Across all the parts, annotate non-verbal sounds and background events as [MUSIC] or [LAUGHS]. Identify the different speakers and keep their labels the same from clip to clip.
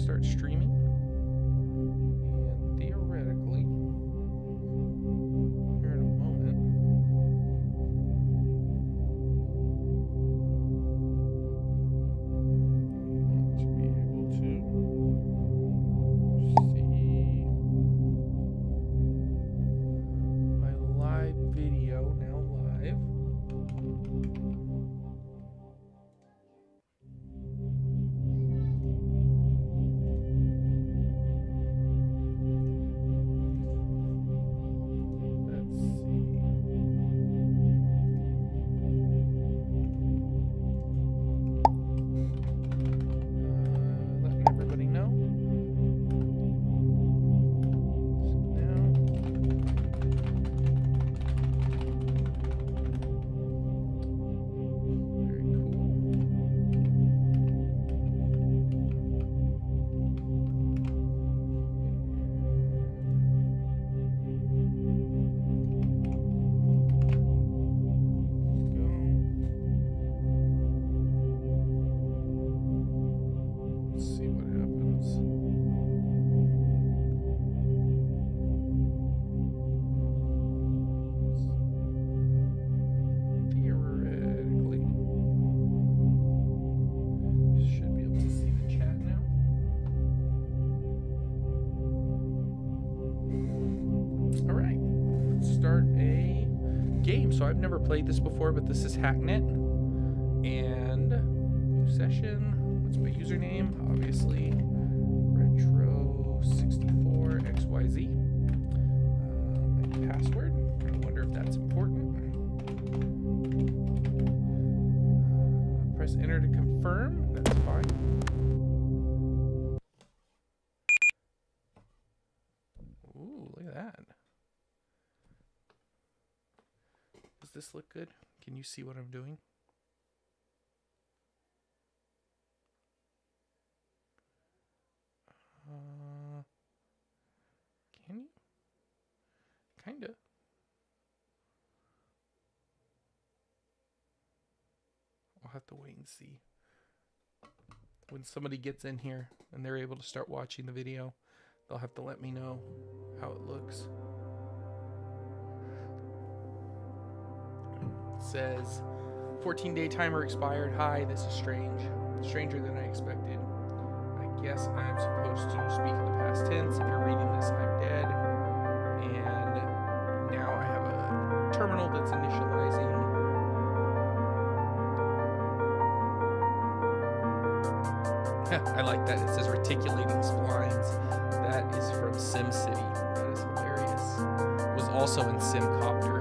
Speaker 1: start streaming. Played this before, but this is Hacknet, and new session. Look good? Can you see what I'm doing? Uh, can you? Kinda. I'll have to wait and see. When somebody gets in here and they're able to start watching the video, they'll have to let me know how it looks. Says 14 day timer expired. Hi, this is strange. Stranger than I expected. I guess I'm supposed to speak in the past tense. If you're reading this, I'm dead. And now I have a terminal that's initializing. [LAUGHS] I like that. It says reticulating splines. That is from SimCity. That is hilarious. It was also in SimCopter.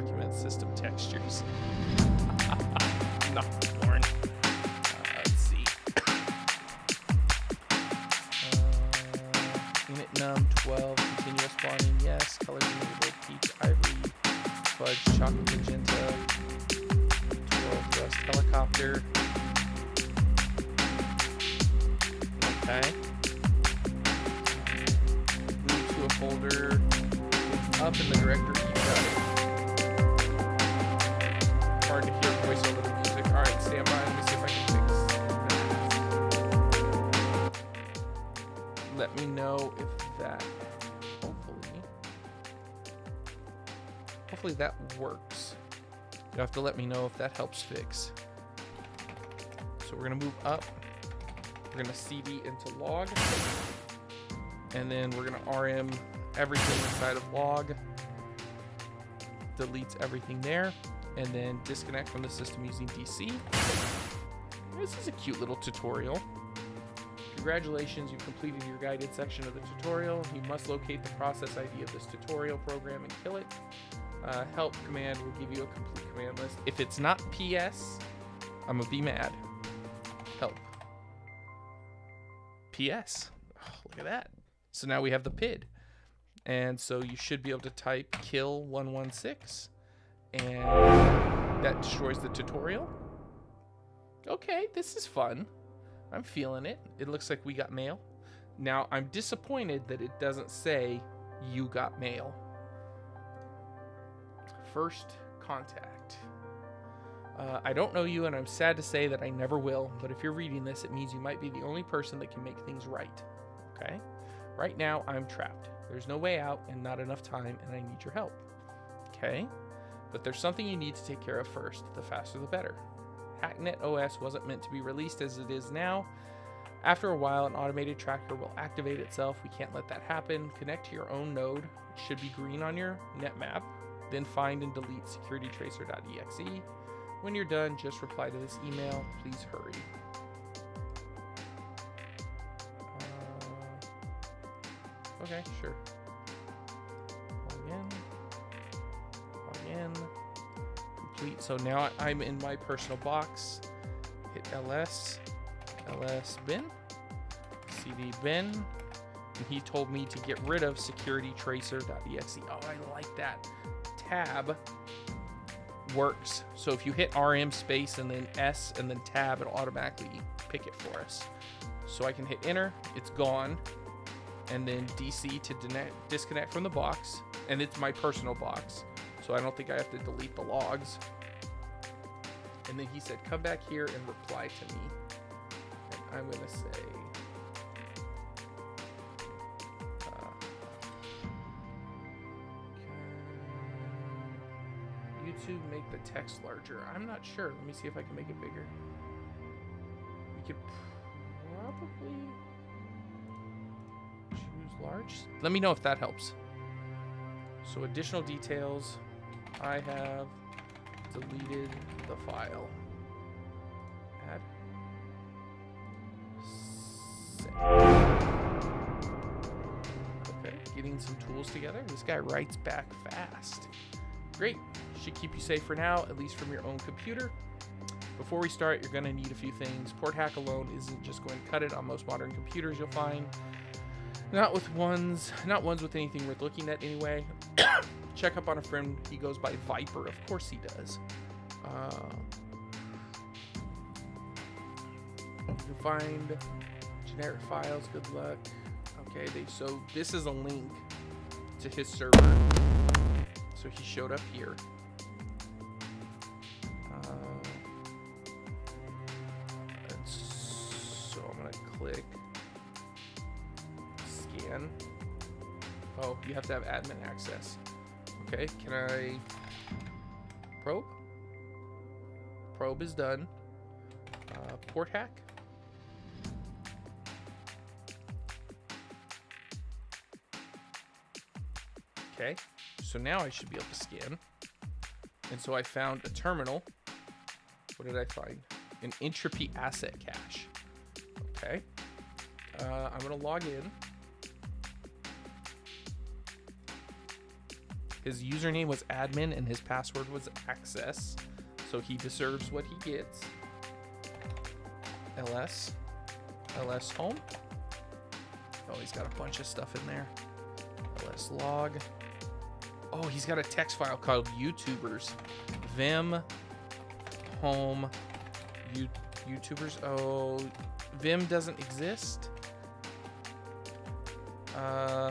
Speaker 1: Documents, system textures. Works. You have to let me know if that helps fix. So we're gonna move up. We're gonna CD into log. And then we're gonna RM everything inside of log. Deletes everything there. And then disconnect from the system using DC. This is a cute little tutorial. Congratulations, you've completed your guided section of the tutorial. You must locate the process ID of this tutorial program and kill it. Uh, help command will give you a complete command list. If it's not PS, I'm gonna be mad. Help. PS. Oh, look at that. So now we have the PID. And so you should be able to type kill 116 and that destroys the tutorial. Okay, this is fun. I'm feeling it. It looks like we got mail. Now, I'm disappointed that it doesn't say you got mail. First contact. Uh, I don't know you, and I'm sad to say that I never will, but if you're reading this, it means you might be the only person that can make things right. Okay? Right now, I'm trapped. There's no way out and not enough time, and I need your help. Okay? But there's something you need to take care of first. The faster the better. Hacknet OS wasn't meant to be released as it is now. After a while, an automated tracker will activate itself. We can't let that happen. Connect to your own node. It should be green on your net map. Then find and delete securitytracer.exe. When you're done, just reply to this email. Please hurry. Uh, okay, sure. Log in. Log in. Complete. So now I'm in my personal box. Hit ls. ls bin. cd bin. And he told me to get rid of securitytracer.exe. Oh, I like that. Tab works. So if you hit RM space and then S and then tab, it'll automatically pick it for us. So I can hit enter, it's gone. And then DC to disconnect from the box. And it's my personal box. So I don't think I have to delete the logs. And then he said, come back here and reply to me. And I'm gonna say, to make the text larger? I'm not sure. Let me see if I can make it bigger. We could probably choose large. Let me know if that helps. So additional details. I have deleted the file. Add. Okay, getting some tools together. This guy writes back fast. Great should keep you safe for now, at least from your own computer. Before we start, you're going to need a few things. Port hack alone isn't just going to cut it on most modern computers you'll find. Not with ones, not ones with anything worth looking at anyway. [COUGHS] Check up on a friend. He goes by Viper. Of course he does. Uh, you can find generic files. Good luck. Okay, they so this is a link to his server. So he showed up here. Uh, so I'm gonna click scan. Oh, you have to have admin access. Okay, can I probe? Probe is done. Uh, port hack. Okay, so now I should be able to scan. And so I found a terminal. What did I find? An entropy asset cache. Okay. Uh, I'm going to log in. His username was admin and his password was access. So he deserves what he gets. ls. ls home. Oh, he's got a bunch of stuff in there. ls log. Oh, he's got a text file called YouTubers. Vim home you YouTubers. Oh, Vim doesn't exist. Uh,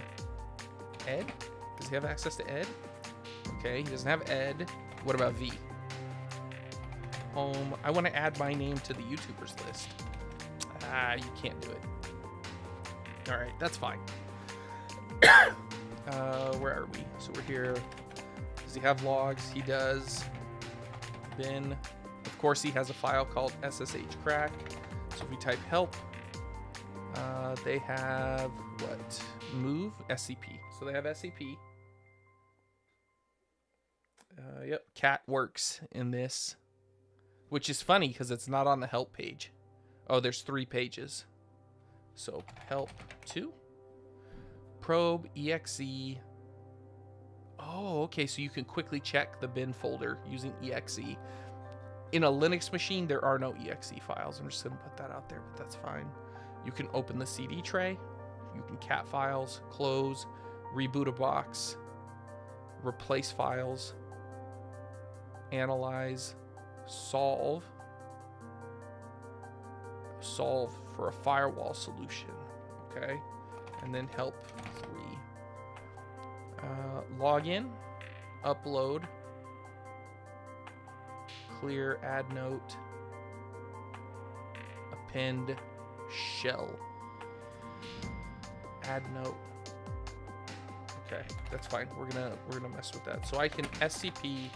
Speaker 1: Ed? Does he have access to Ed? Okay, he doesn't have Ed. What about V? Home. I want to add my name to the YouTubers list. Ah, you can't do it. All right, that's fine. [COUGHS] [COUGHS] uh, where are we? So we're here. Does he have logs? He does. Bin. Of course, he has a file called SSH crack. So if we type help, uh, they have what? Move SCP. So they have SCP. Uh, yep, cat works in this, which is funny because it's not on the help page. Oh, there's three pages. So help two, probe exe. Oh, okay. So you can quickly check the bin folder using exe. In a Linux machine, there are no exe files. I'm just gonna put that out there, but that's fine. You can open the CD tray. You can cat files, close, reboot a box, replace files, analyze, solve, solve for a firewall solution, okay? And then help three. Uh, log in, upload, clear, add note, append, shell, add note. Okay, that's fine. We're gonna we're gonna mess with that. So I can SCP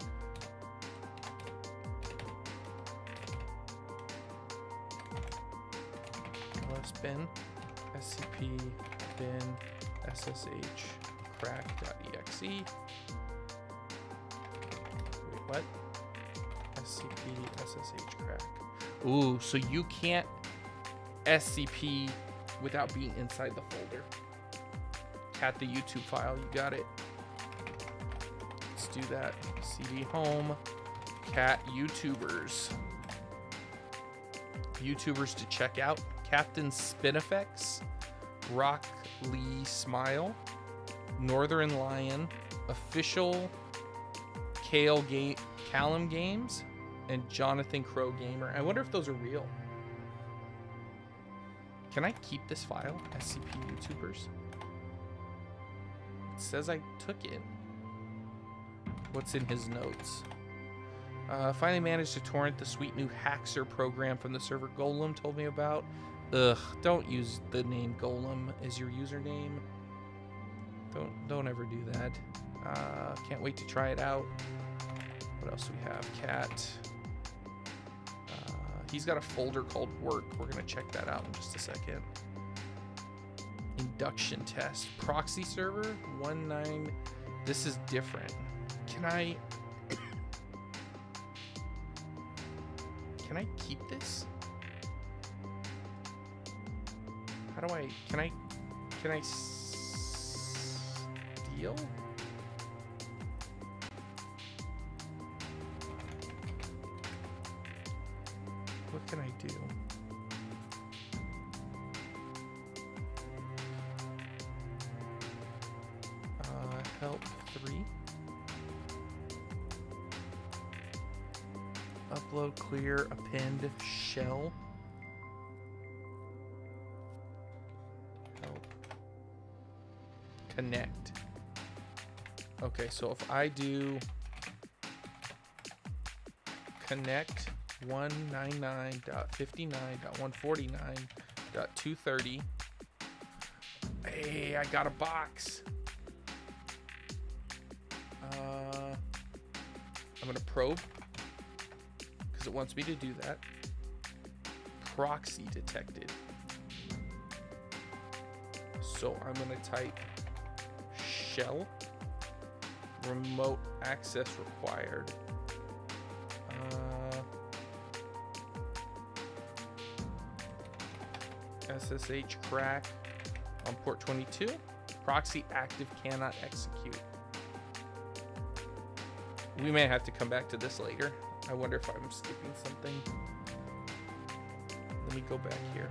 Speaker 1: bin scp bin ssh crack.exe. Wait, what? scp ssh crack. Ooh, so you can't scp without being inside the folder. Cat the YouTube file, you got it. Let's do that. cd home, cat YouTubers. YouTubers to check out Captain Spinifex, Rock Lee Smile, Northern Lion, Official Kale Game, Callum Games, and Jonathan Crow Gamer. I wonder if those are real. Can I keep this file? SCP YouTubers. It says I took it. What's in his notes? Uh, finally managed to torrent the sweet new Haxer program from the server Golem told me about. Ugh, don't use the name Golem as your username. Don't don't ever do that. Uh, can't wait to try it out. What else do we have? Cat. Uh, he's got a folder called work. We're gonna check that out in just a second. Induction test. Proxy server one nine. This is different. Can I? [COUGHS] Can I keep this? How do I? Can I? Can I steal? What can I do? Uh, help three. Upload, clear, append, shell. Okay, so if I do connect 199.59.149.230. Hey, I got a box. Uh, I'm gonna probe because it wants me to do that. Proxy detected. So I'm going to type shell remote access required. Uh, SSH crack on port 22. Proxy active cannot execute. We may have to come back to this later. I wonder if I'm skipping something. Let me go back here.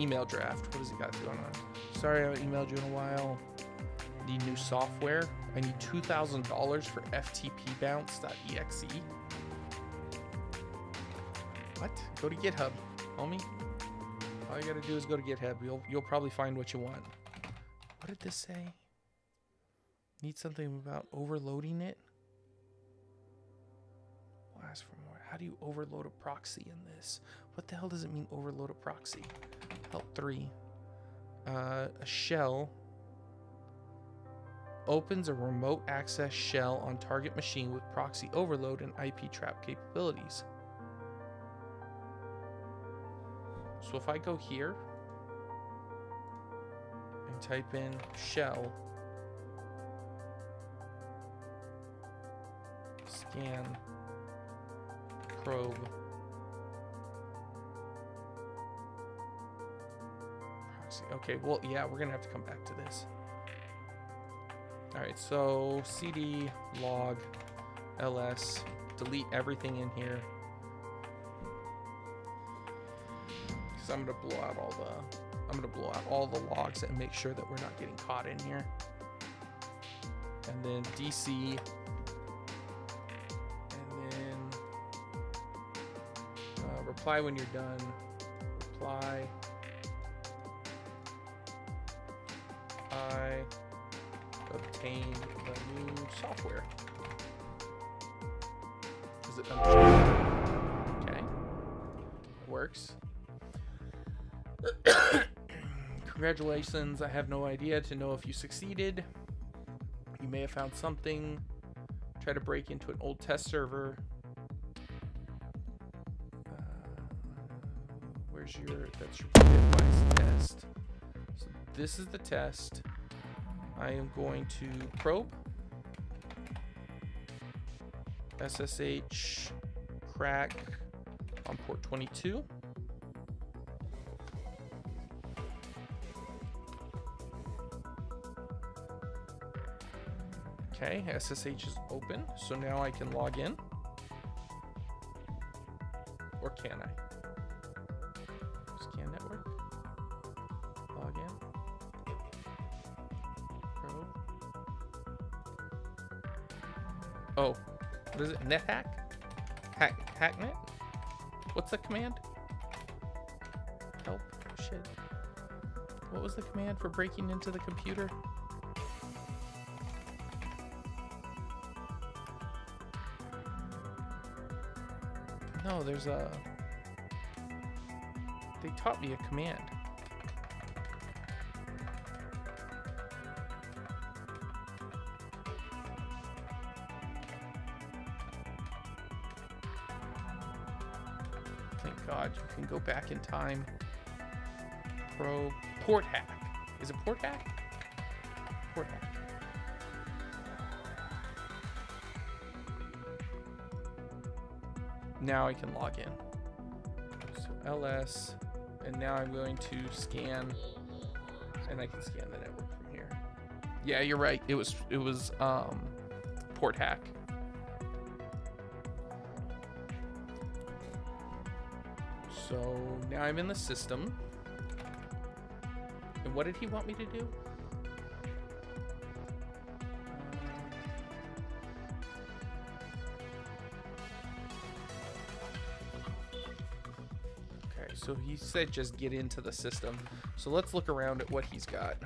Speaker 1: Email draft. What does he got going on? Sorry, I haven't emailed you in a while. Need new software. I need $2,000 for ftpbounce.exe. What? Go to GitHub, homie. All you gotta do is go to GitHub. You'll you'll probably find what you want. What did this say? Need something about overloading it? Ask for more. How do you overload a proxy in this? What the hell does it mean overload a proxy? Help three. Uh, a shell opens a remote access shell on target machine with proxy overload and IP trap capabilities. So if I go here and type in shell, scan, probe. Okay, well, yeah, we're gonna have to come back to this. All right, so cd log ls, delete everything in here. Cause I'm gonna blow out all the I'm gonna blow out all the logs and make sure that we're not getting caught in here. And then DC reply when you're done. Apply. I obtained the new software. Is it? Okay. Works. [COUGHS] Congratulations, I have no idea to know if you succeeded. You may have found something. Try to break into an old test server. Where's your, that's your device test. So this is the test. I am going to probe. SSH crack on port 22. Okay, SSH is open, so now I can log in. Or can I? Network. Log in. Probe. Oh, what is it? NetHack? Hack hack Hacknet? What's the command? Help. Shit. What was the command for breaking into the computer? No, there's a... They taught me a command. Thank God you can go back in time. Pro port hack. Is it port hack? Port hack. now I can log in. So ls, and now I'm going to scan, and I can scan the network from here. Yeah, you're right. It was it was um, port hack. So now I'm in the system. And what did he want me to do? So he said just get into the system. So let's look around at what he's got.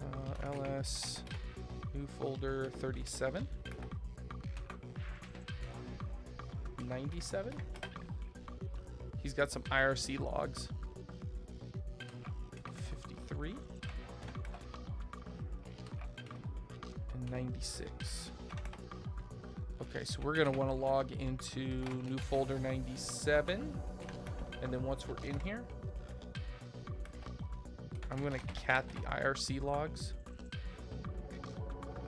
Speaker 1: Uh, ls, new folder 37. 97. He's got some IRC logs. 53. and 96. Okay, so we're gonna want to log into new folder 97, and then once we're in here, I'm gonna cat the IRC logs.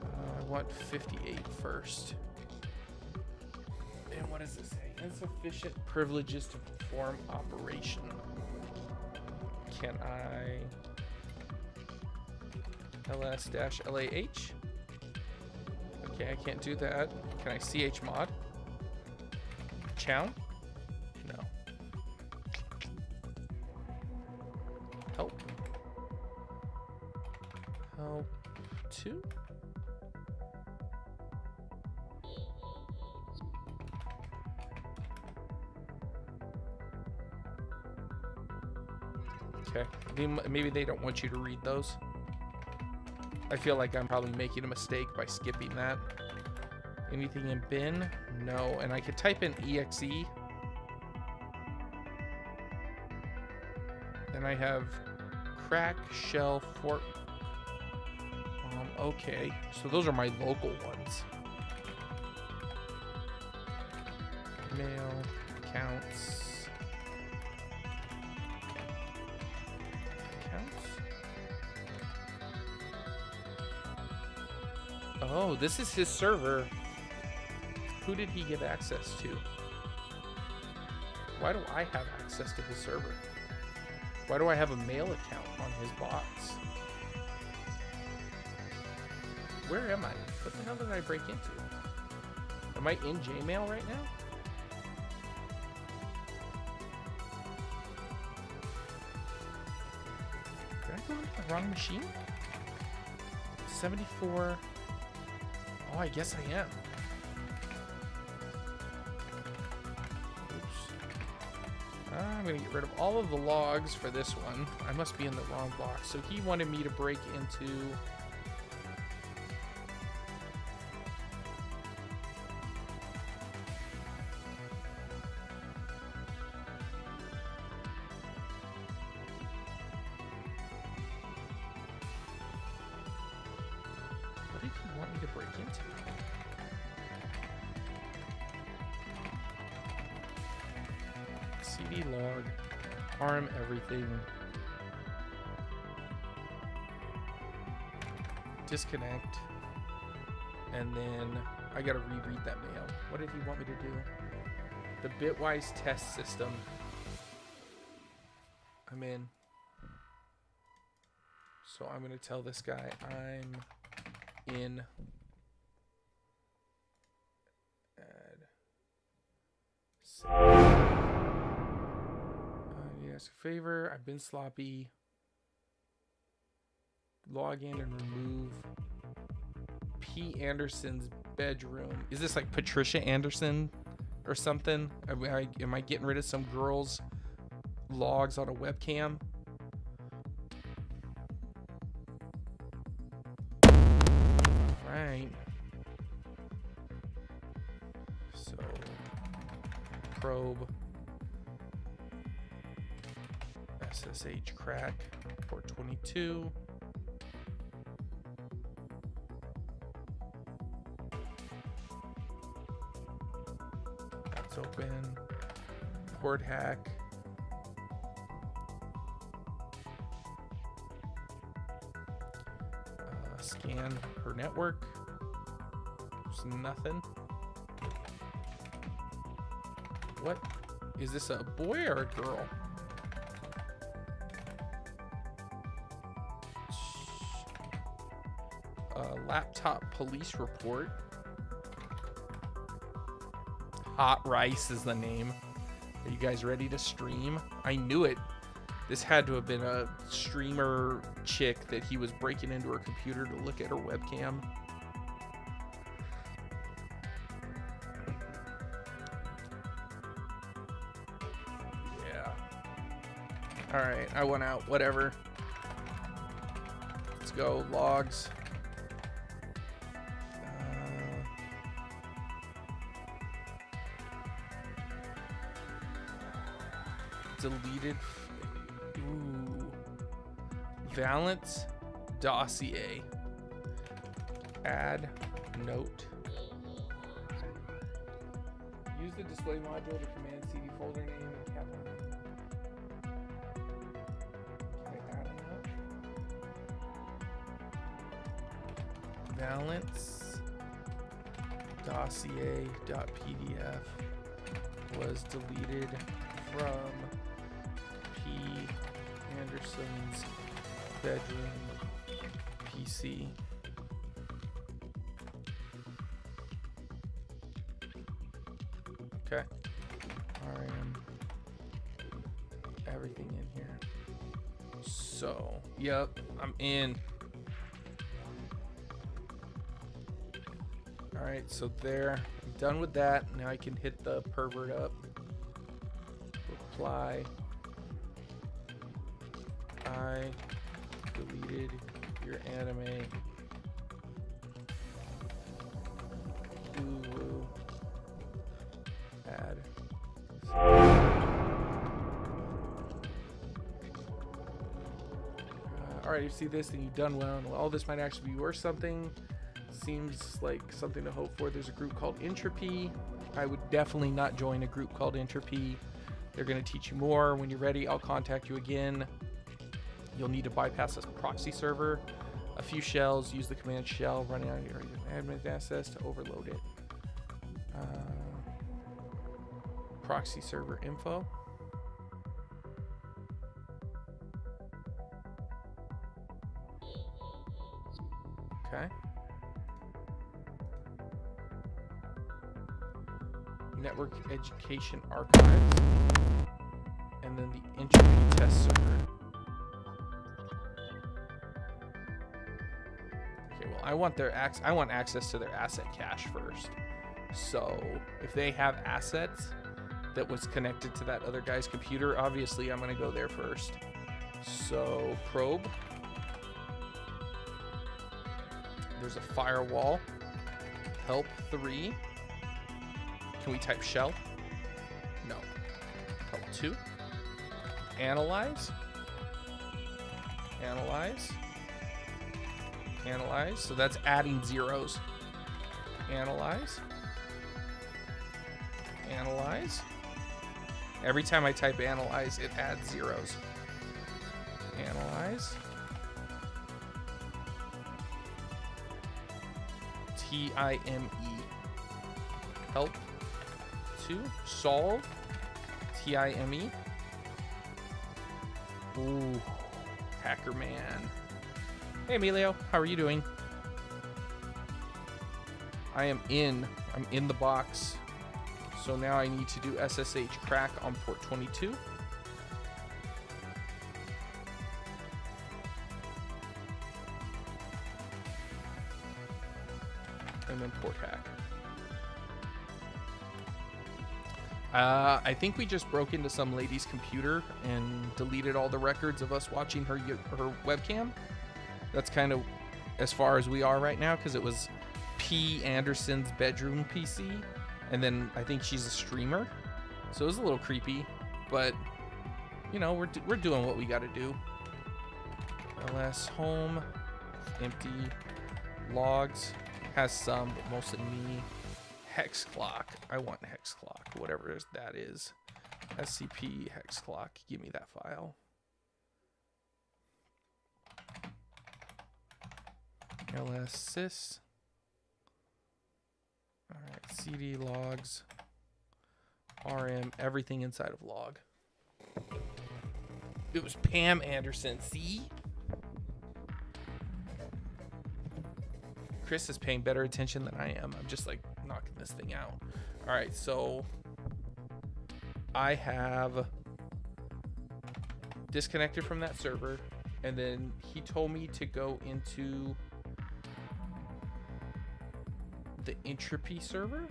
Speaker 1: Uh, I want 58 first. And what does it say? Insufficient privileges to perform operation. Can I ls-lah? Okay, I can't do that. Can I chmod? Chow? No. Help. Help two? Okay. Maybe they don't want you to read those. I feel like I'm probably making a mistake by skipping that. Anything in bin? No. And I could type in exe. Then I have crack, shell, fork. Um, okay. So those are my local ones. Mail, accounts. This is his server. Who did he get access to? Why do I have access to his server? Why do I have a mail account on his box? Where am I? What the hell did I break into? Am I in Jmail right now? Did I go into the wrong machine? 74. Oh, I guess I am. Ah, I'm going to get rid of all of the logs for this one. I must be in the wrong box. So he wanted me to break into... log, rm everything, disconnect, and then I gotta reread that mail. What did he want me to do? The Bitwise test system. I'm in. So I'm gonna tell this guy I'm in. Add. You a favor. I've been sloppy. Log in and remove P. Anderson's bedroom. Is this like Patricia Anderson or something? Am I, am I getting rid of some girl's logs on a webcam? Right. So, probe. Crack, port 22. That's open. Port hack. Uh, scan her network. There's nothing. What? Is this a boy or a girl? Laptop police report. Hot Rice is the name. Are you guys ready to stream? I knew it. This had to have been a streamer chick that he was breaking into her computer to look at her webcam. Yeah. All right, I went out. Whatever. Let's go. Logs. Deleted. Ooh. Valence dossier. Add note. Use the display module to command CD folder name and cap? Valence dossier.pdf was deleted from. Anderson's bedroom PC. Okay. RM. Everything in here. So, yep, I'm in. All right, so there, I'm done with that. Now I can hit the pervert up. Reply. I deleted your anime. Add. Uh, all right, you see this, then you've done well. And all this might actually be worth something. Seems like something to hope for. There's a group called Entropy. I would definitely not join a group called Entropy. They're going to teach you more. When you're ready, I'll contact you again. You'll need to bypass a proxy server, a few shells, use the command shell running on your admin access to overload it. Uh, proxy server info. Okay. Network Education Archives. And then the entropy test server. I want their ac- I want access to their asset cache first. So, if they have assets that was connected to that other guy's computer, obviously I'm to go there first. So, probe. There's a firewall. Help 3. Can we type shell? No. Help 2. Analyze. Analyze. Analyze. So that's adding zeros. Analyze. Analyze. Every time I type analyze, it adds zeros. Analyze. T I M E. Help. To. Solve. T I M E. Ooh. Hacker man. Hey Emilio, how are you doing? I am in. I'm in the box. So now I need to do SSH crack on port 22. And then port hack. Uh, I think we just broke into some lady's computer and deleted all the records of us watching her her webcam. That's kind of as far as we are right now because it was P. Anderson's bedroom PC, and then I think she's a streamer, so it was a little creepy, but you know we're we're doing what we got to do. ls home empty logs has some, but mostly me. Hex clock. I want hex clock, whatever that is. SCP hex clock. Give me that file. Ls sys. All right, cd logs, rm, everything inside of log. It was Pam Anderson. See? Chris is paying better attention than I am. I'm just like knocking this thing out. All right, so I have disconnected from that server, and then he told me to go into the entropy server.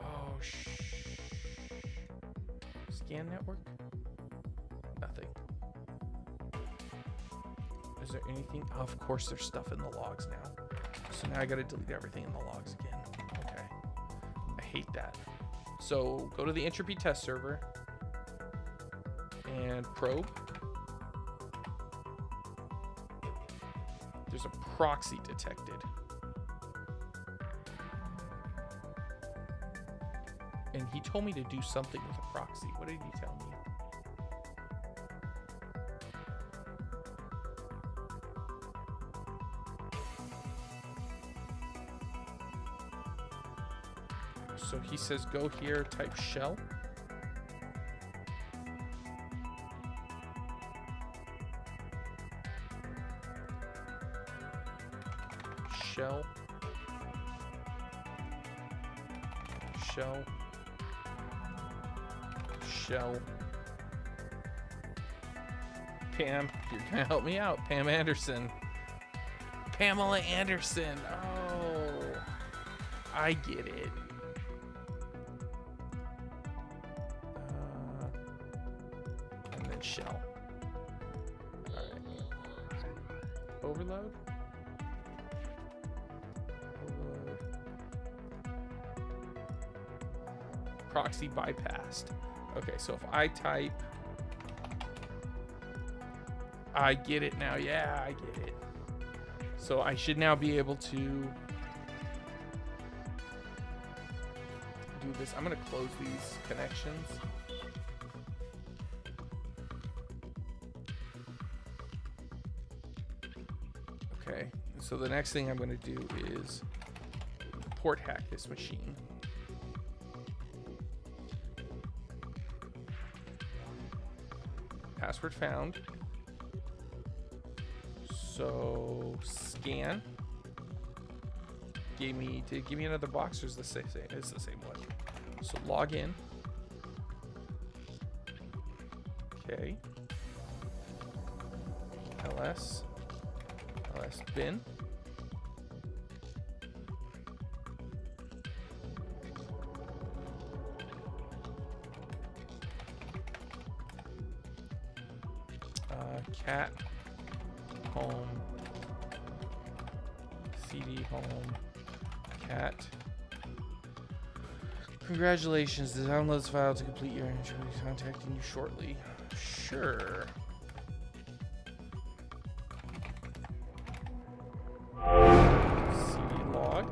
Speaker 1: Oh, sh- scan network. Nothing. Is there anything? Oh, of course, there's stuff in the logs now. So now I gotta delete everything in the logs again. Okay. I hate that. So go to the entropy test server and probe. There's a proxy detected. And he told me to do something with a proxy. What did he tell me? So he says go here, type. Shell. Pam Anderson. Pamela Anderson. Oh, I get it. Uh, and then shell. All right. Overload. Overload. Proxy bypassed. Okay, so if I type, I get it now. Yeah, I get it. So I should now be able to do this. I'm going to close these connections. Okay, so the next thing I'm going to do is port hack this machine. Password found. So scan. Gave me did give me another box or is the same? It's the same one. So log in. Okay. ls ls bin. Uh, cat congratulations. The downloads file to complete your entry We'll be contacting you shortly. Sure. Cd log.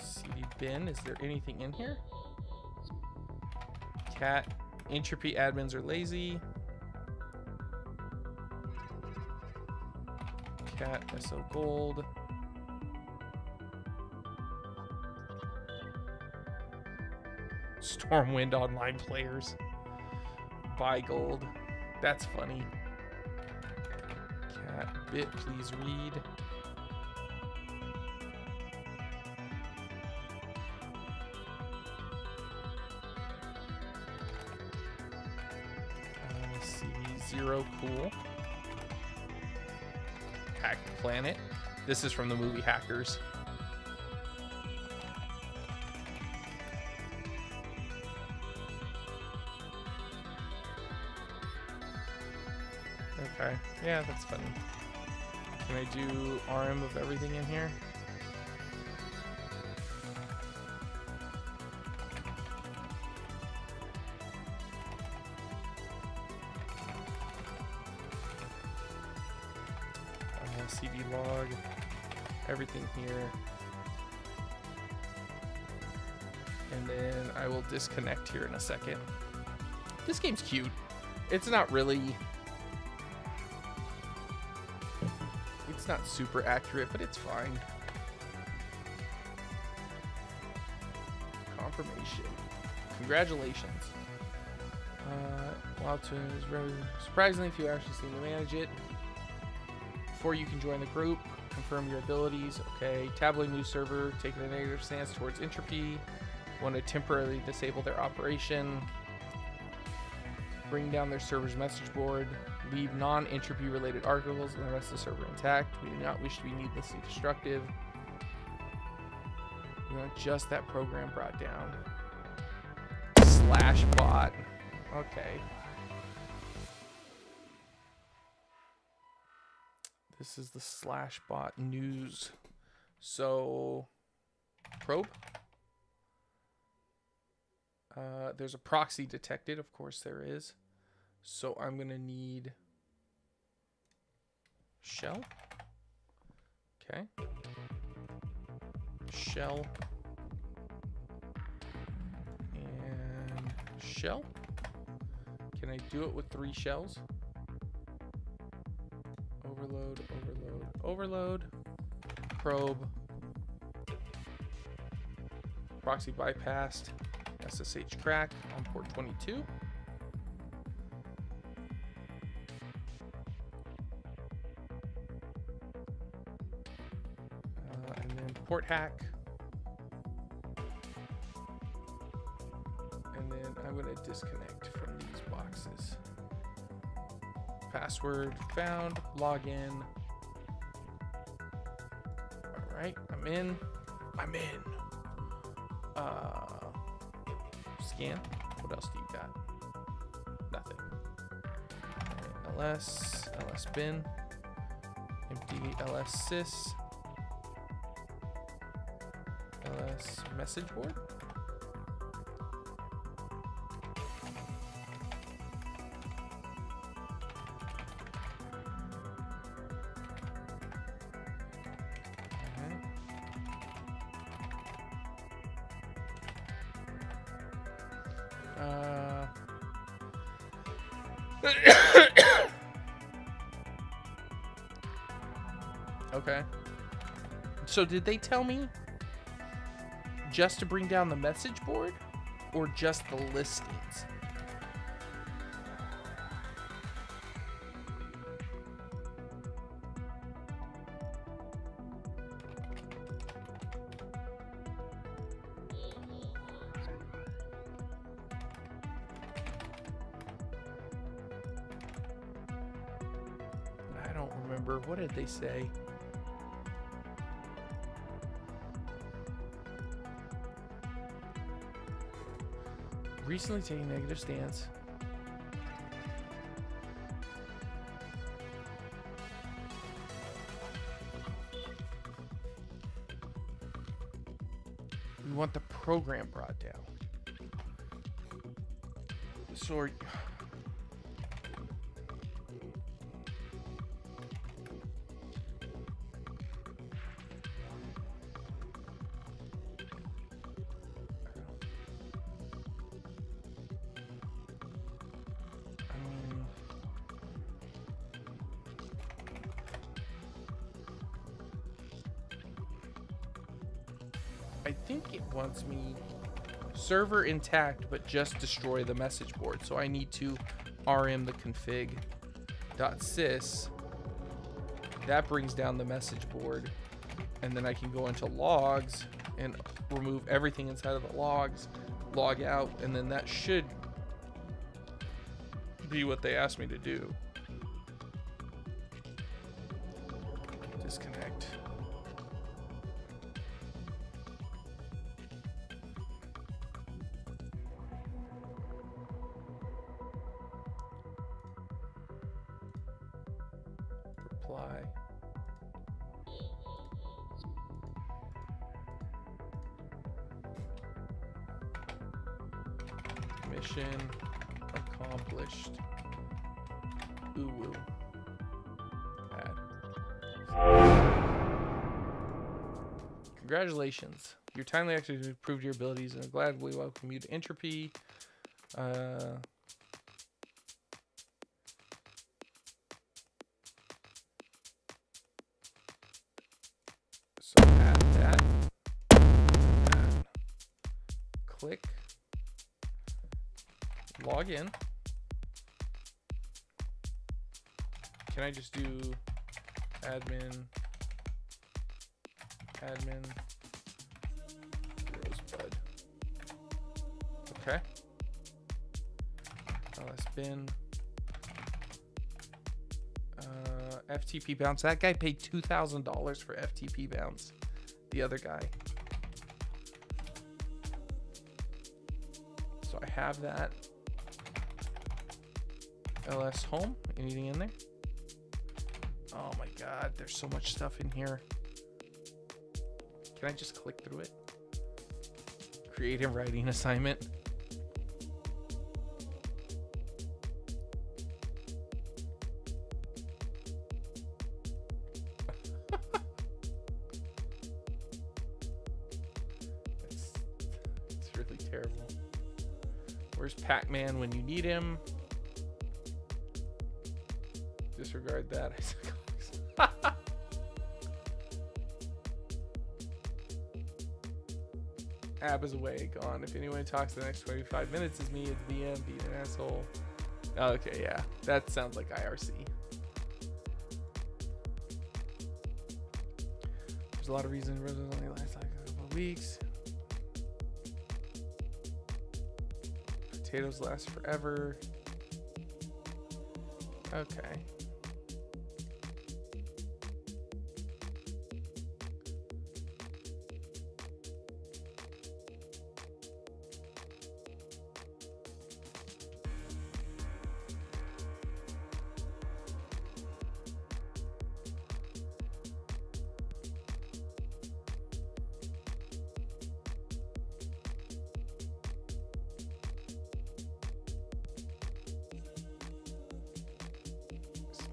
Speaker 1: Cd bin. Is there anything in here? Cat. Entropy admins are lazy. Cat SO Gold. Stormwind online players. Buy gold. That's funny. Cat bit, please read. Uh, see, zero cool. Hacked Planet. This is from the movie Hackers. Yeah, that's funny. Can I do RM of everything in here? uh, CD log, everything here. And then I will disconnect here in a second. This game's cute. It's not really. Not super accurate, but it's fine. Confirmation. Congratulations. Uh, is very surprisingly few actually seem to manage it before you can join the group, confirm your abilities. Okay, Tableau News server taking a negative stance towards entropy. Want to temporarily disable their operation. Bring down their server's message board. Leave non-entropy related articles and the rest of the server intact. We do not wish to be needlessly destructive. We want just that program brought down. Slash bot. Okay. This is the slash bot news. So, probe. Uh, there's a proxy detected, of course there is. So I'm gonna need shell. Okay. Shell. And shell. Can I do it with three shells? Overload, overload, overload. Probe. Proxy bypassed. SSH crack on port 22. Port hack. And then I'm to disconnect from these boxes. Password found, login. All right, I'm in. I'm in. Uh, scan. What else do you got? Nothing. Right, ls, ls bin, empty ls sys, message board. Uh, okay. So did they tell me just to bring down the message board or just the listings? I don't remember. What did they say? Recently taking negative stance. We want the program brought down. So wants me server intact, but just destroy the message board. So I need to rm the config .sys. That brings down the message board, and then I can go into logs and remove everything inside of the logs, log out, and then that should be what they asked me to do. Congratulations. Your timely action proved your abilities, and glad we welcome you to Entropy. Uh, so add that. Click. Log in. Can I just do admin, admin, rosebud? Okay. LS bin. Uh, FTP bounce. That guy paid two thousand dollars for FTP bounce. The other guy. So I have that. LS home. Anything in there? Oh my god, there's so much stuff in here. Can I just click through it? Creative writing assignment. [LAUGHS] really terrible. Where's Pac-Man when you need him? Disregard that. [LAUGHS] Ab is away, gone. If anyone talks the next 25 minutes is me, it's VM, being an asshole. Okay, yeah. That sounds like IRC. There's a lot of reasons roses only last like a couple of weeks. Potatoes last forever. Okay.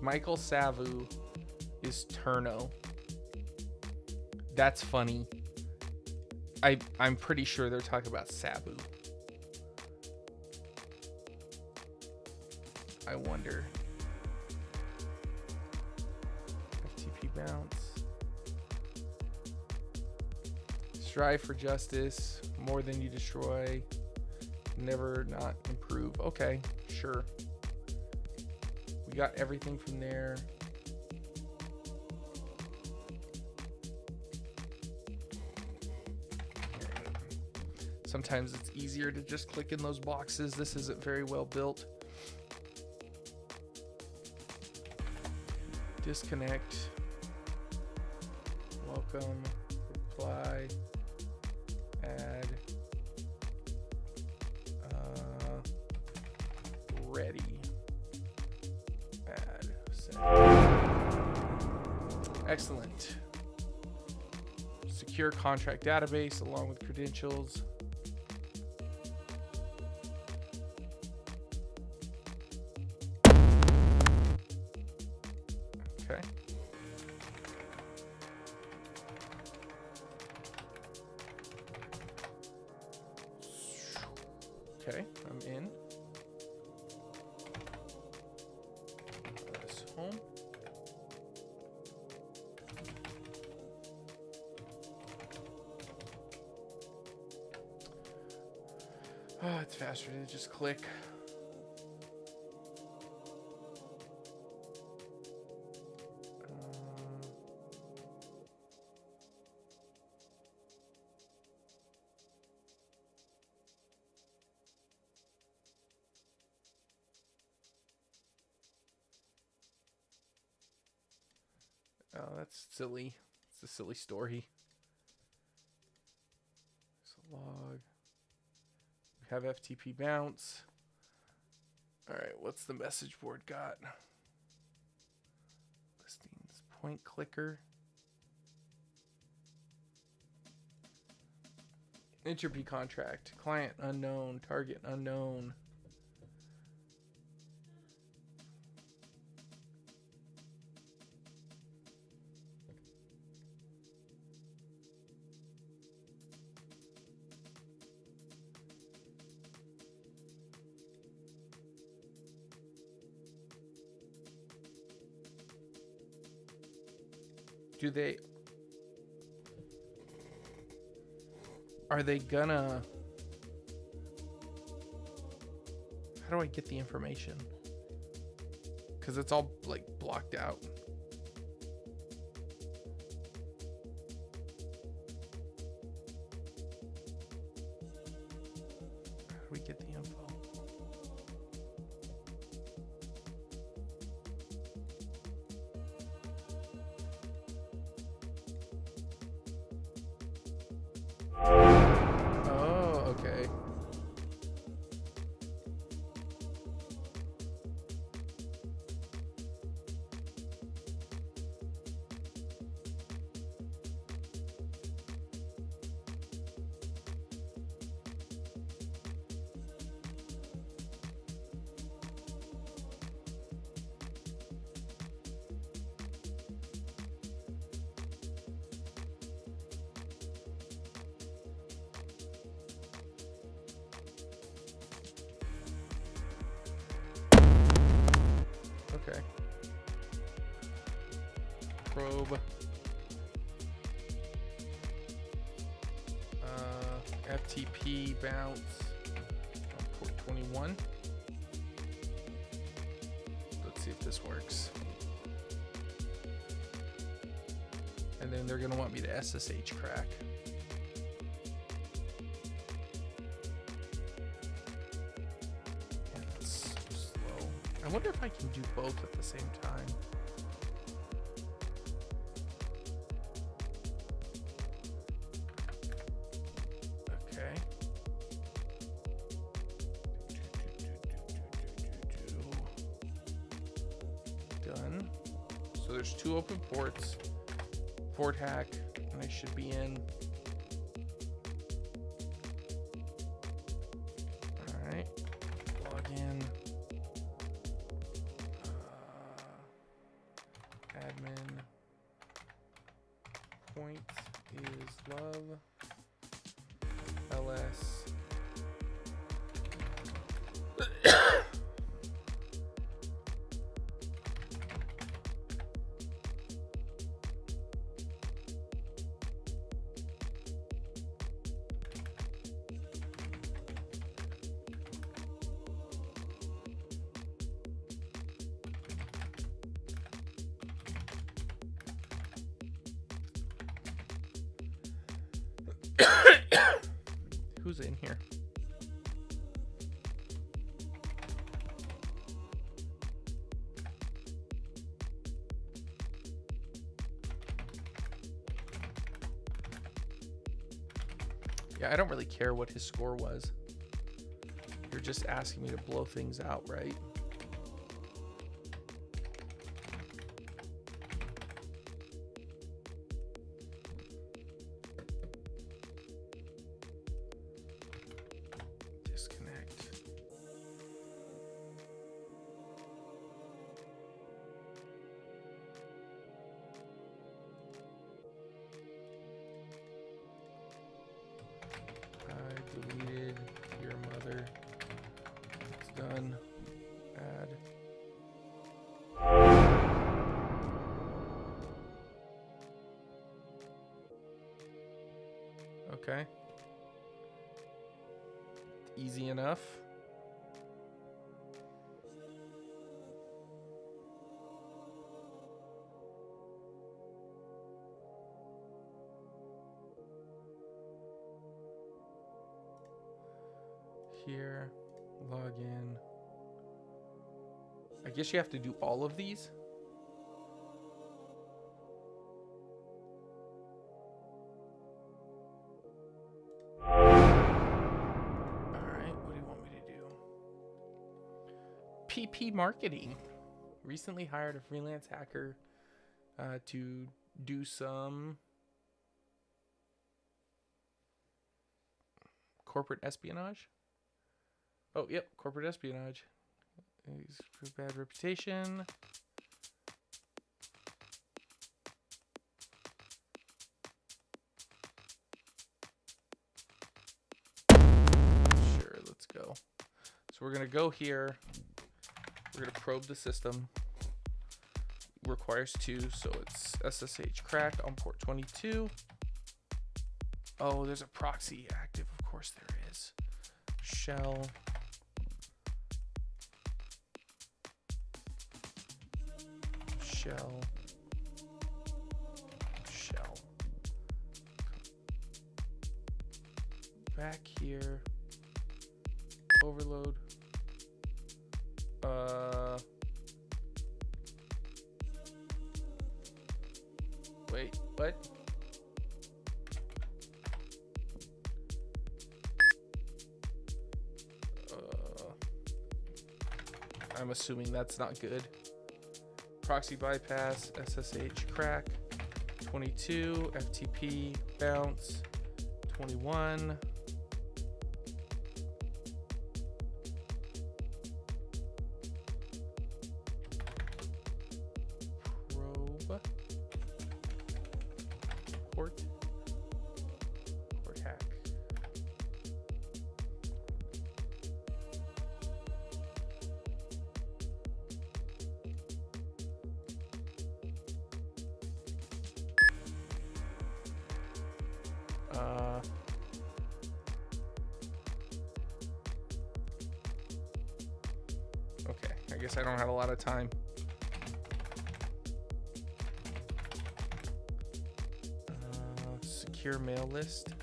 Speaker 1: Michael Savu is Turno. That's funny. I I'm pretty sure they're talking about Sabu. I wonder. FTP bounce. Strive for justice more than you destroy. Never not improve. Okay, sure got everything from there. Sometimes it's easier to just click in those boxes. This isn't very well built. Disconnect. Welcome. Contract database along with credentials. Silly. It's a silly story. A log. We have FTP bounce. All right, what's the message board got? Listings, point clicker. Entropy contract, client unknown, target unknown. Do they are they gonna how do I get the information? Because it's all like blocked out. I wonder if I can do both at the same time. Okay. Done. So there's two open ports. Port hack, and I should be in. Really care what his score was. You're just asking me to blow things out, right? Here, log in. I guess you have to do all of these. Alright, what do you want me to do? PP Marketing recently hired a freelance hacker uh, to do some corporate espionage. Oh, yep, corporate espionage. He's bad reputation. Sure, let's go. So we're gonna go here. We're gonna probe the system. Requires two, so it's SSH crack on port 22. Oh, there's a proxy active. Of course there is. Shell. Shell. Shell. Back here. Overload. Uh. Wait, what? Uh, I'm assuming that's not good. Proxy bypass, SSH crack, 22, FTP bounce, 21. Guess I don't have a lot of time. Uh, secure mail list.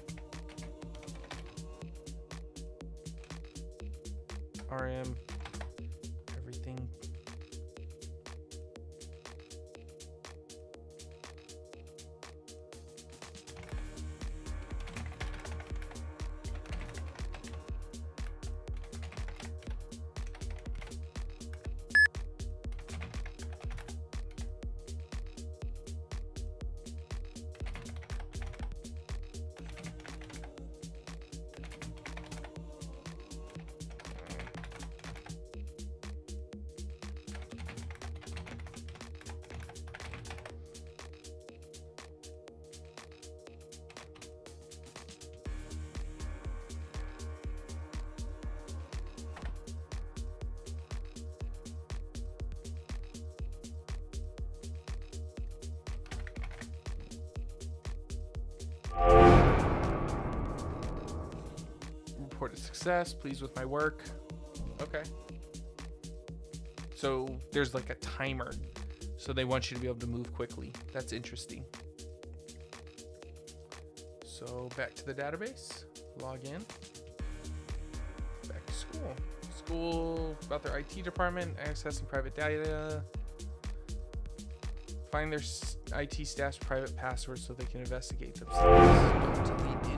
Speaker 1: Success. Pleased with my work. Okay. So there's like a timer. So they want you to be able to move quickly. That's interesting. So back to the database. Log in. Back to school. School about their IT department, accessing private data. Find their IT staff's private password so they can investigate themselves.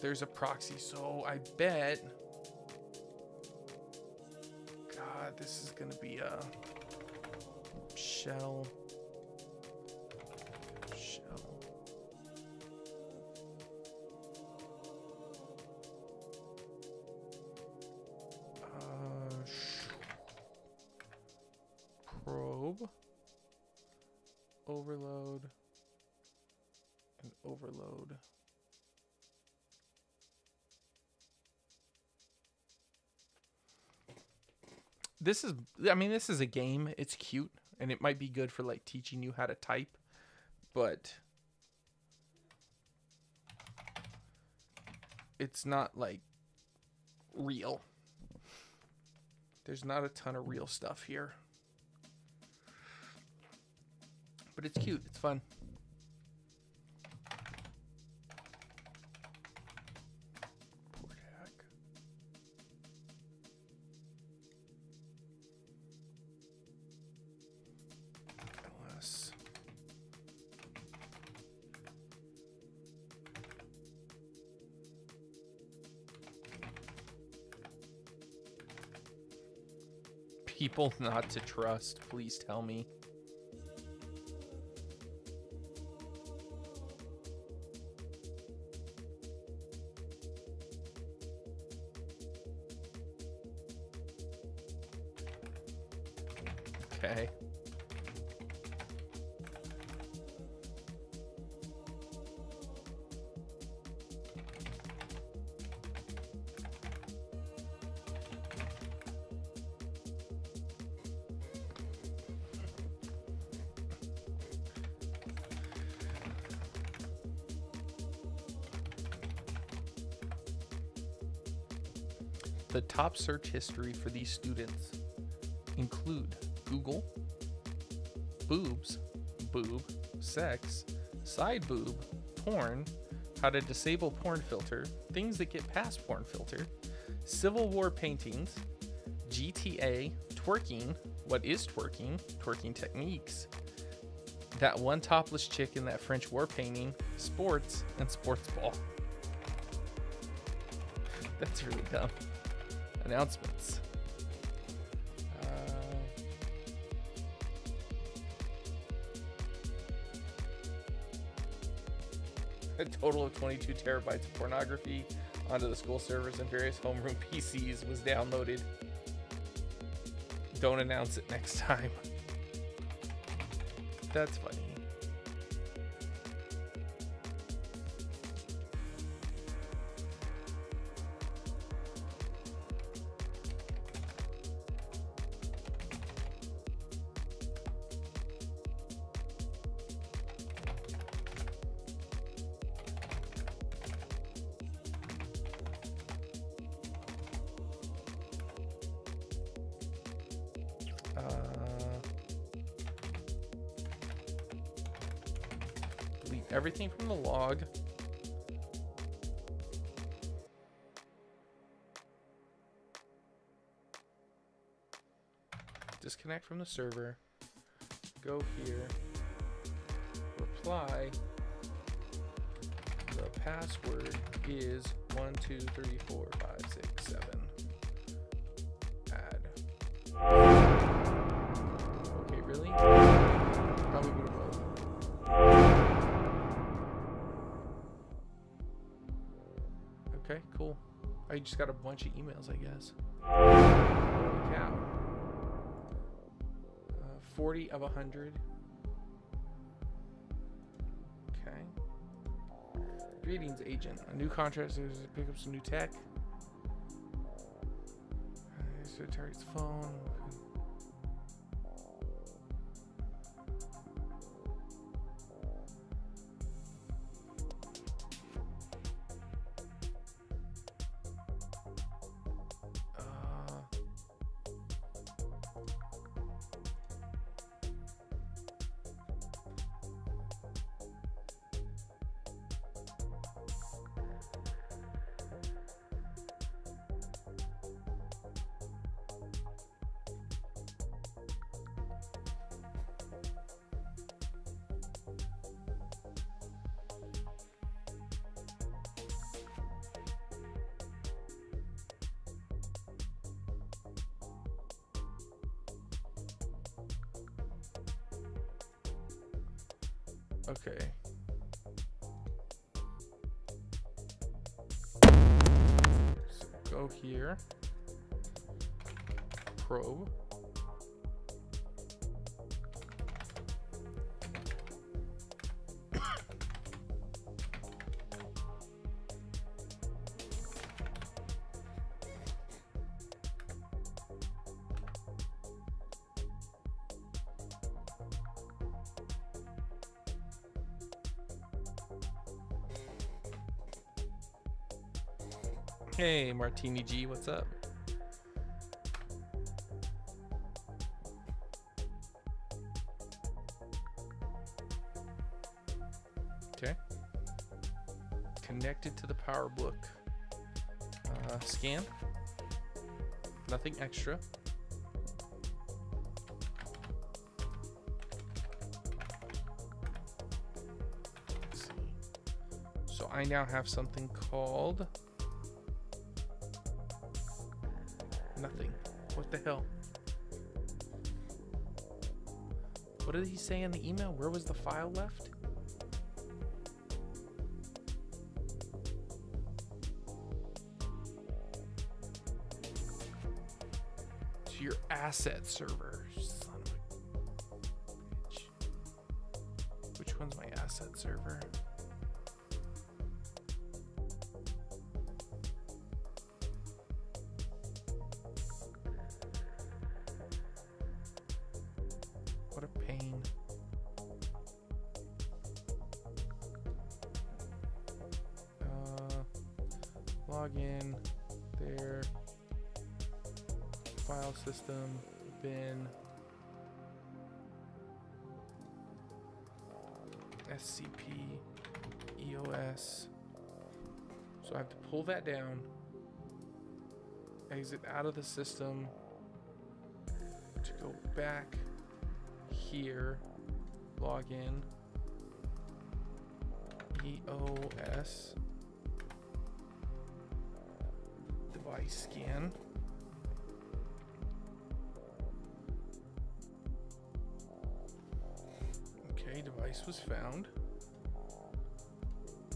Speaker 1: There's a proxy, so I bet. God, this is gonna be a shell. This is i mean this is a game. It's cute and it might be good for like teaching you how to type but it's not like real. There's not a ton of real stuff here. But it's cute. It's fun People not to trust, please tell me. Top search history for these students include Google, boobs, boob, sex, side boob, porn, how to disable porn filter, things that get past porn filter, Civil War paintings, GTA, twerking, what is twerking, twerking techniques, that one topless chick in that French war painting, sports, and sports ball. That's really dumb. Announcements. Uh, a total of 22 terabytes of pornography onto the school servers and various homeroom [LAUGHS] PCs was downloaded. don't announce it next time. [LAUGHS] That's funny. The server. Go here. Reply. The password is one, two, three, four, five, six, seven. Add. Okay, really? Probably would. Okay, cool. I just got a bunch of emails, I guess. 40 of 100. Okay. Greetings, agent. A new contract to pick up some new tech. Uh, So target's phone. Okay. So go here. Probe. Hey, Martini G, what's up? Okay. Connected to the PowerBook. Uh, scan. Nothing extra. So I now have something called the hell? What did he say in the email? Where was the file left? To your asset server. What a pain. Uh, log in there. File system bin. SCP EOS. So I have to pull that down. Exit out of the system to go back here, log in, EOS, device scan. Okay, device was found.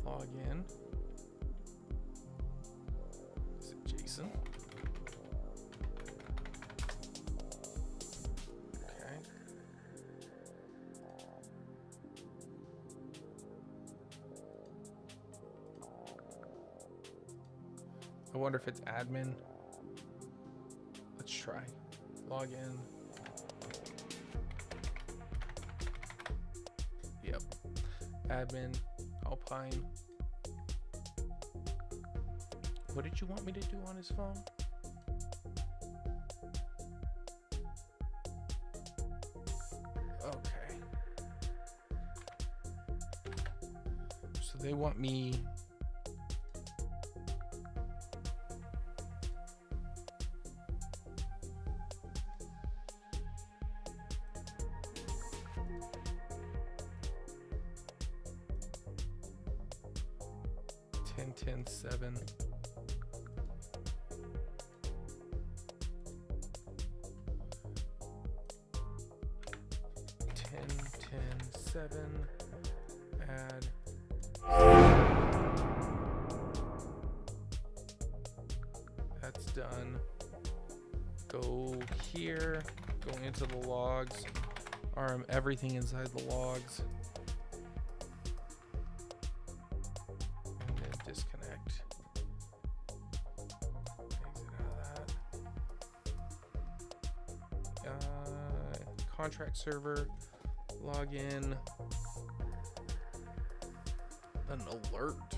Speaker 1: Log in. Wonder if it's admin. Let's try. Log in. Yep. Admin, Alpine. What did you want me to do on his phone? Okay. So they want me everything inside the logs. Disconnect. Uh, contract server. Log in. An alert.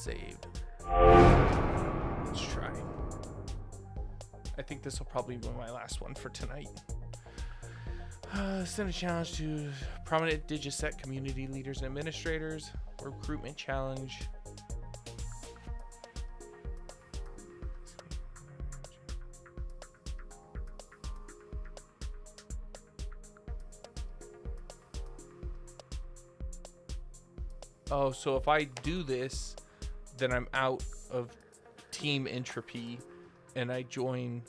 Speaker 1: Saved. Let's try. I think this will probably be my last one for tonight. Uh, send a challenge to prominent Digiset community leaders and administrators. Recruitment challenge. Oh, so if I do this, then I'm out of Team Entropy and I join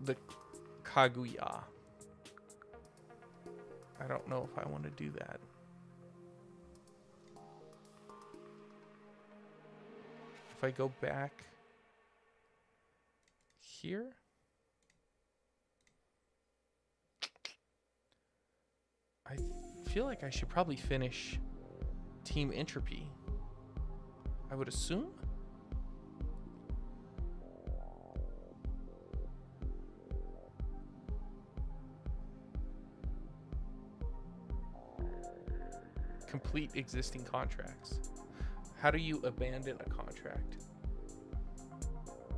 Speaker 1: the Kaguya. I don't know if I want to do that. If I go back here, I feel like I should probably finish Team Entropy. I would assume. Complete existing contracts. How do you abandon a contract?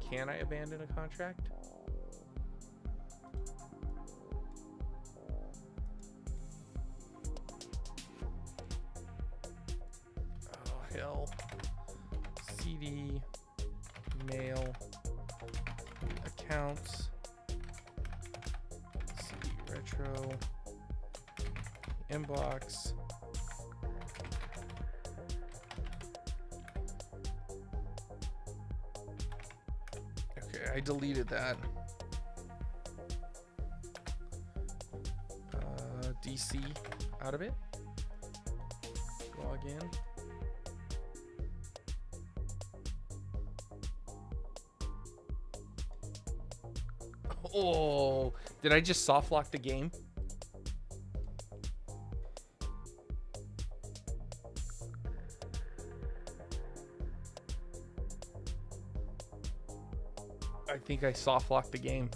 Speaker 1: Can I abandon a contract? Mail, accounts, CD retro, inbox. Okay, I deleted that. Uh, DC out of it. Log in. Did I just soft lock the game? I think I soft locked the game.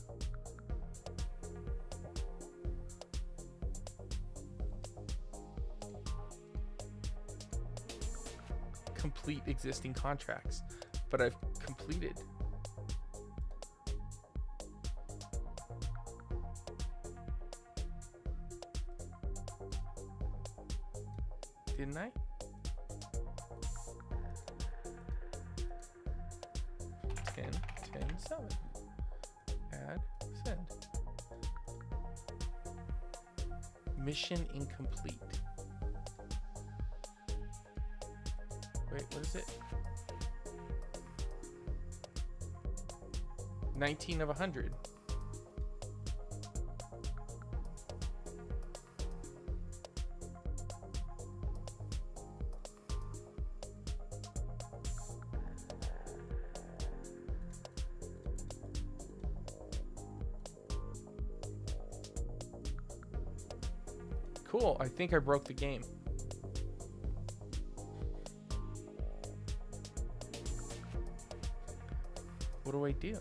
Speaker 1: Complete existing contracts, but I've completed. 19 of 100. Cool, I think I broke the game. What do I do?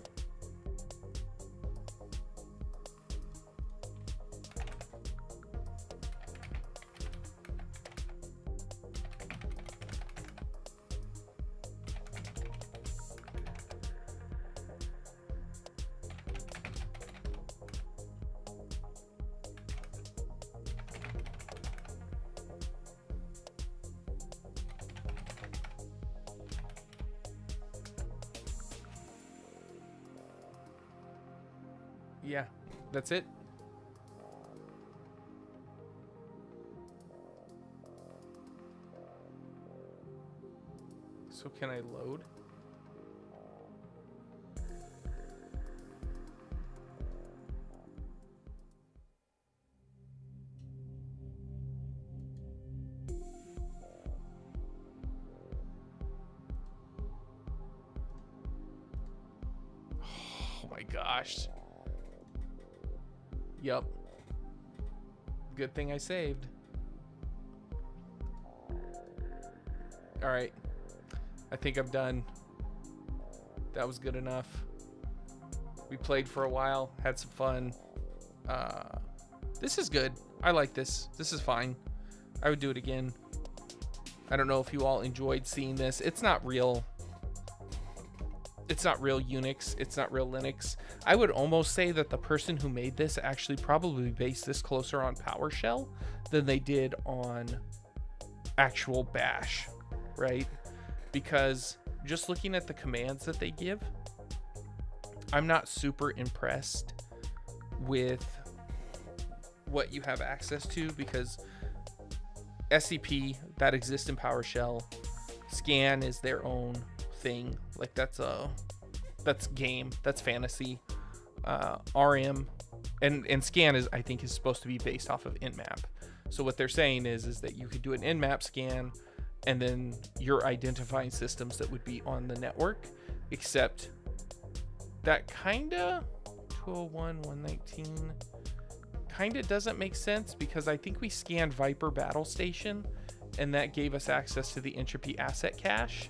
Speaker 1: Yeah, that's it. So can I load? Good thing I saved. All right. I think I'm done. That was good enough. We played for a while, had some fun. Uh, this is good. I like this. This is fine. I would do it again. I don't know if you all enjoyed seeing this. It's not real. It's not real Unix. It's not real Linux. I would almost say that the person who made this actually probably based this closer on PowerShell than they did on actual Bash, right? Because just looking at the commands that they give, I'm not super impressed with what you have access to because SCP that exists in PowerShell, scan is their own thing. Like that's a that's game, that's fantasy. Uh, RM and and scan is I think is supposed to be based off of nmap. So what they're saying is is that you could do an nmap scan and then you're identifying systems that would be on the network except that kinda 201 119 kinda doesn't make sense because I think we scanned Viper Battle Station and that gave us access to the entropy asset cache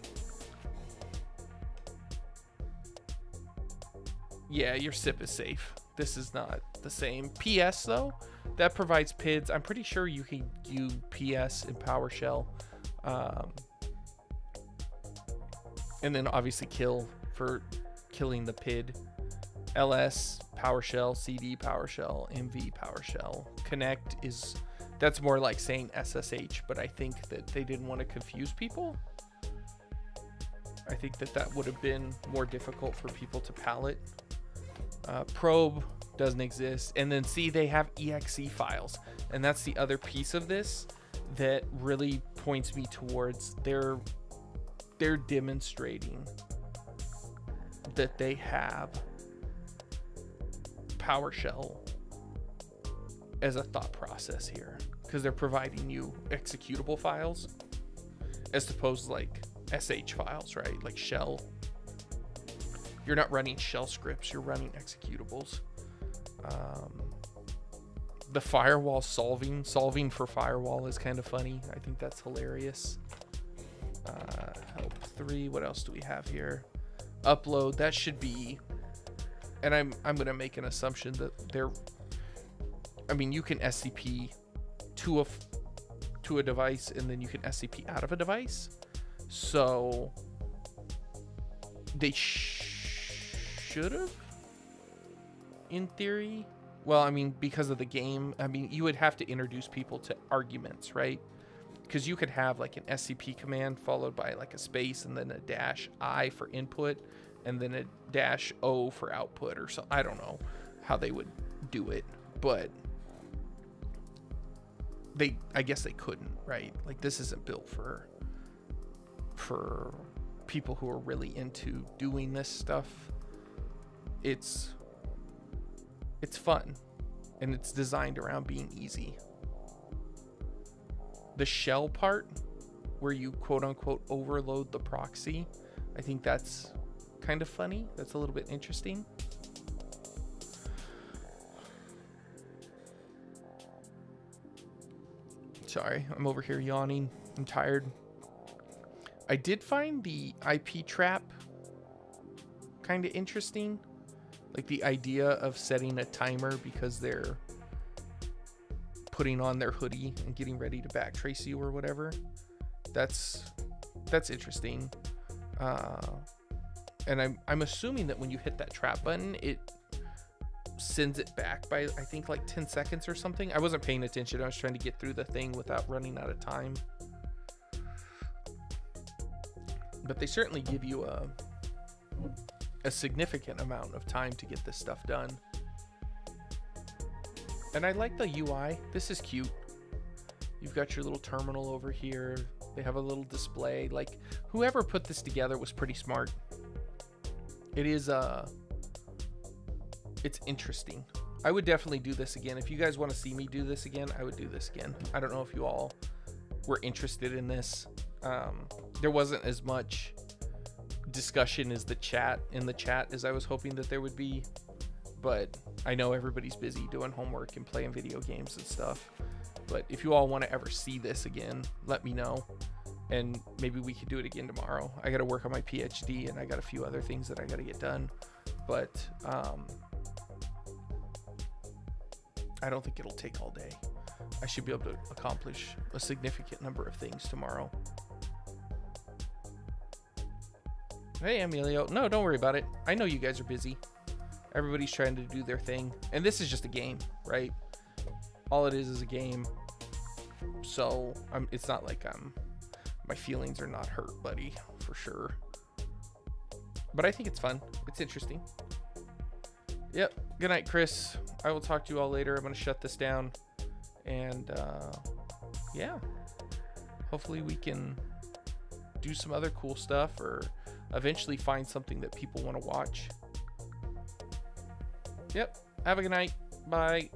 Speaker 1: yeah, your SIP is safe. This is not the same. PS though, that provides PIDs. I'm pretty sure you can do PS in PowerShell. Um, and then obviously kill for killing the PID. LS PowerShell, CD PowerShell, MV PowerShell. Connect is that's more like saying SSH, but I think that they didn't want to confuse people. I think that that would have been more difficult for people to palate. Uh, probe doesn't exist. And then see, they have exe files. And that's the other piece of this that really points me towards their they're demonstrating that they have PowerShell as a thought process here because they're providing you executable files as opposed to like sh files, right? Like shell you're not running shell scripts, you're running executables. Um, the firewall solving, solving for firewall is kind of funny. I think that's hilarious. Uh, help three. What else do we have here? Upload. That should be. And I'm I'm gonna make an assumption that they're. I mean, you can SCP to a to a device, and then you can SCP out of a device. So they should have, in theory. Well, I mean, because of the game, I mean, you would have to introduce people to arguments, right? Because you could have like an SCP command followed by like a space and then a dash I for input and then a dash O for output or so. I don't know how they would do it, but they, I guess they couldn't, right? Like this isn't built for, for people who are really into doing this stuff it's it's fun and it's designed around being easy. The shell part where you quote unquote overload the proxy, I think that's kind of funny. That's a little bit interesting. Sorry, I'm over here yawning. I'm tired. I did find the IP trap kind of interesting. Like the idea of setting a timer because they're putting on their hoodie and getting ready to backtrace you or whatever. That's that's interesting. Uh, and I'm I'm assuming that when you hit that trap button, it sends it back by I think like 10 seconds or something. I wasn't paying attention. I was trying to get through the thing without running out of time. But they certainly give you a a significant amount of time to get this stuff done. And I like the UI. This is cute. You've got your little terminal over here. They have a little display. Like whoever put this together was pretty smart. It is uh it's interesting. I would definitely do this again. If you guys want to see me do this again, I would do this again. I don't know if you all were interested in this. Um, there wasn't as much discussion is the chat in the chat as I was hoping that there would be. But I know everybody's busy doing homework and playing video games and stuff. But if you all want to ever see this again, let me know. And maybe we could do it again tomorrow. I got to work on my PhD and I got a few other things that I got to get done. But um, I don't think it'll take all day. I should be able to accomplish a significant number of things tomorrow. Hey, Emilio. No, don't worry about it. I know you guys are busy. Everybody's trying to do their thing. And this is just a game, right? All it is is a game. So I'm, it's not like I'm, my feelings are not hurt, buddy, for sure. But I think it's fun. It's interesting. Yep. Good night, Chris. I will talk to you all later. I'm going to shut this down. And uh, yeah, hopefully we can do some other cool stuff or eventually find something that people want to watch. Yep. Have a good night. Bye.